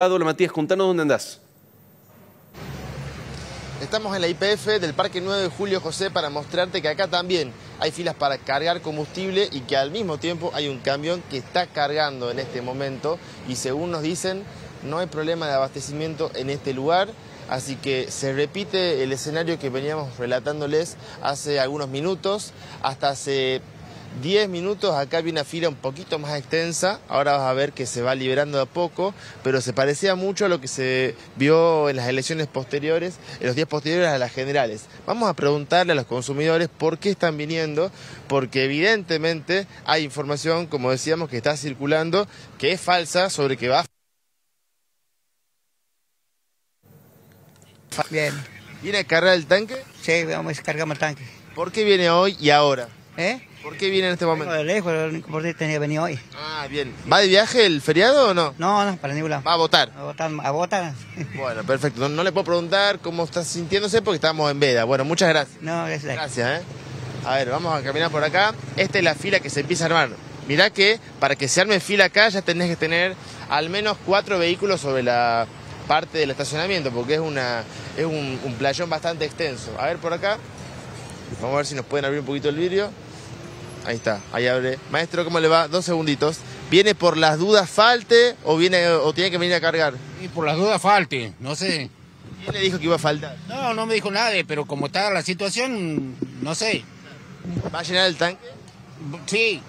Hola Matías, contanos dónde andás. Estamos en la IPF del Parque 9 de Julio José para mostrarte que acá también hay filas para cargar combustible y que al mismo tiempo hay un camión que está cargando en este momento. Y según nos dicen no hay problema de abastecimiento en este lugar, así que se repite el escenario que veníamos relatándoles hace algunos minutos, hasta hace 10 minutos, acá había una fila un poquito más extensa, ahora vas a ver que se va liberando de a poco, pero se parecía mucho a lo que se vio en las elecciones posteriores, en los días posteriores a las generales. Vamos a preguntarle a los consumidores por qué están viniendo, porque evidentemente hay información, como decíamos, que está circulando, que es falsa sobre que va... Bien. ¿Viene a cargar el tanque? Sí, vamos a cargar el tanque. ¿Por qué viene hoy y ahora? ¿Eh? ¿Por qué viene en este Vengo momento? de lejos, lo único por tenía que venir hoy. Ah, bien. ¿Va de viaje el feriado o no? No, no, para ningún lado. Va a votar. A votar, a votar. Bueno, perfecto. No, no le puedo preguntar cómo está sintiéndose porque estamos en veda. Bueno, muchas gracias. No, es Gracias, ¿eh? A ver, vamos a caminar por acá. Esta es la fila que se empieza a armar. Mirá que para que se arme fila acá ya tenés que tener al menos cuatro vehículos sobre la parte del estacionamiento porque es, una, es un, un playón bastante extenso. A ver por acá. Vamos a ver si nos pueden abrir un poquito el vidrio. Ahí está, ahí abre. Maestro, ¿cómo le va? Dos segunditos. ¿Viene por las dudas falte o viene o tiene que venir a cargar? Y por las dudas falte, no sé. ¿Quién le dijo que iba a faltar? No, no me dijo nadie, pero como está la situación, no sé. ¿Va a llenar el tanque? Sí,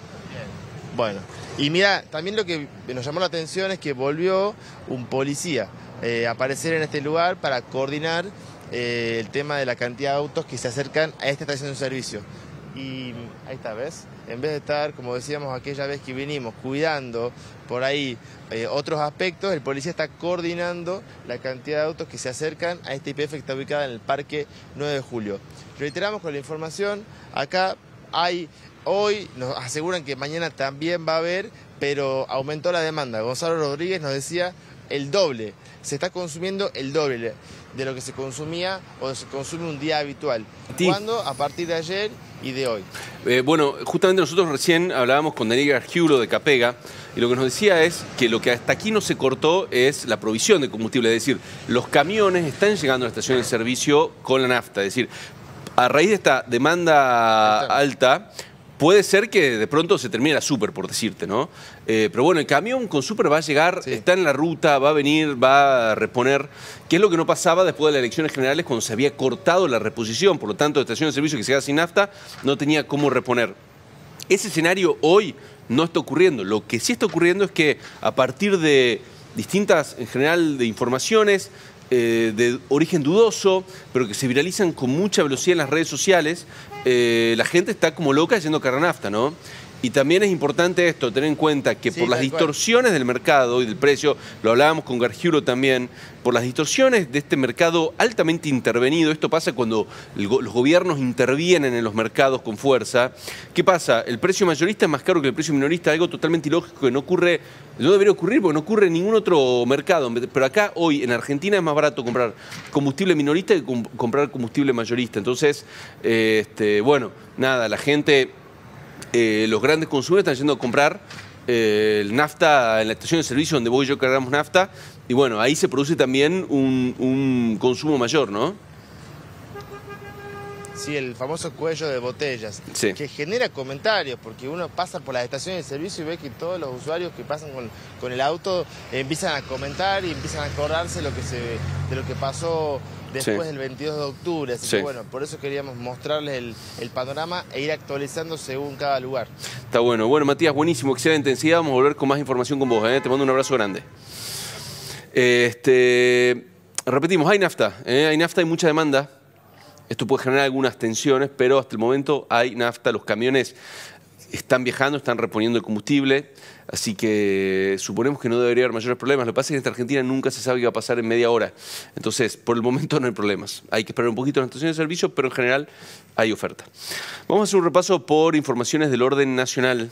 Bueno, y mira, también lo que nos llamó la atención es que volvió un policía eh, a aparecer en este lugar para coordinar eh, el tema de la cantidad de autos que se acercan a esta estación de servicio. Y ahí está, ¿ves? En vez de estar, como decíamos aquella vez que vinimos, cuidando por ahí eh, otros aspectos, el policía está coordinando la cantidad de autos que se acercan a esta IPF que está ubicada en el Parque 9 de Julio. Reiteramos con la información, acá hay, hoy nos aseguran que mañana también va a haber, pero aumentó la demanda. Gonzalo Rodríguez nos decía el doble, se está consumiendo el doble de lo que se consumía o se consume un día habitual. ¿Cuándo? A partir de ayer y de hoy. Eh, bueno, justamente nosotros recién hablábamos con Daniel Gargiulo de Capega y lo que nos decía es que lo que hasta aquí no se cortó es la provisión de combustible, es decir, los camiones están llegando a la estación de servicio con la nafta, es decir, a raíz de esta demanda Alta. Puede ser que de pronto se termine la super, por decirte, ¿no? Eh, pero bueno, el camión con super va a llegar, Sí. está en la ruta, va a venir, va a reponer, que es lo que no pasaba después de las elecciones generales cuando se había cortado la reposición, por lo tanto, estación de servicio que se queda sin nafta no tenía cómo reponer. Ese escenario hoy no está ocurriendo. Lo que sí está ocurriendo es que a partir de distintas, en general, de informaciones eh, de origen dudoso, pero que se viralizan con mucha velocidad en las redes sociales, eh, la gente está como loca yendo a nafta, ¿no? Y también es importante esto, tener en cuenta que Sí, por las cual. distorsiones del mercado y del precio, lo hablábamos con Gargiuro también, por las distorsiones de este mercado altamente intervenido, esto pasa cuando go- los gobiernos intervienen en los mercados con fuerza, ¿qué pasa? El precio mayorista es más caro que el precio minorista, algo totalmente ilógico que no ocurre, no debería ocurrir porque no ocurre en ningún otro mercado, pero acá hoy en Argentina es más barato comprar combustible minorista que com- comprar combustible mayorista, entonces, eh, este, bueno, nada, la gente eh, los grandes consumidores están yendo a comprar eh, el nafta en la estación de servicio donde voy yo cargamos nafta y bueno, ahí se produce también un, un consumo mayor, ¿no? Sí, el famoso cuello de botellas, Sí. que genera comentarios, porque uno pasa por las estaciones de servicio y ve que todos los usuarios que pasan con, con el auto eh, empiezan a comentar y empiezan a acordarse lo que se, de lo que pasó después Sí. del 22 de octubre. Así Sí. que bueno, por eso queríamos mostrarles el, el panorama e ir actualizando según cada lugar. Está bueno. Bueno, Matías, buenísimo, excelente. Enseguida vamos a volver con más información con vos. ¿eh? Te mando un abrazo grande. Este, repetimos, hay nafta. ¿eh? Hay nafta, hay mucha demanda. Esto puede generar algunas tensiones, pero hasta el momento hay nafta. Los camiones están viajando, están reponiendo el combustible. Así que suponemos que no debería haber mayores problemas. Lo que pasa es que en Argentina nunca se sabe qué va a pasar en media hora. Entonces, por el momento no hay problemas. Hay que esperar un poquito en la estación de servicio, pero en general hay oferta. Vamos a hacer un repaso por informaciones del orden nacional.